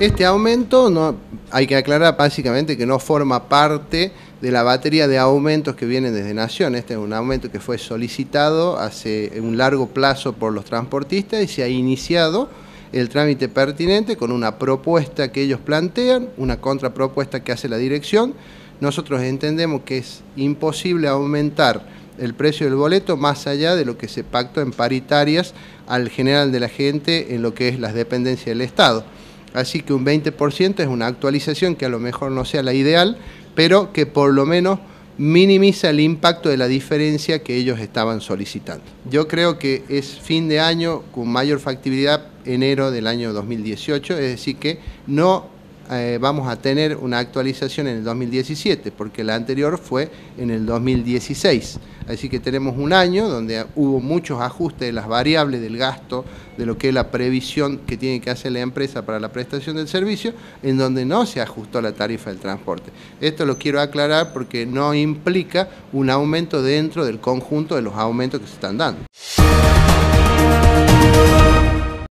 Este aumento hay que aclarar básicamente que no forma parte de la batería de aumentos que vienen desde Nación. Este es un aumento que fue solicitado hace un largo plazo por los transportistas y se ha iniciado el trámite pertinente con una propuesta que ellos plantean, una contrapropuesta que hace la dirección. Nosotros entendemos que es imposible aumentar el precio del boleto más allá de lo que se pactó en paritarias al general de la gente en lo que es las dependencias del Estado. Así que un 20% es una actualización que a lo mejor no sea la ideal, pero que por lo menos minimiza el impacto de la diferencia que ellos estaban solicitando. Yo creo que es fin de año con mayor factibilidad enero del año 2018, es decir que no eh, vamos a tener una actualización en el 2017, porque la anterior fue en el 2016. Así que tenemos un año donde hubo muchos ajustes de las variables del gasto, de lo que es la previsión que tiene que hacer la empresa para la prestación del servicio, en donde no se ajustó la tarifa del transporte. Esto lo quiero aclarar porque no implica un aumento dentro del conjunto de los aumentos que se están dando.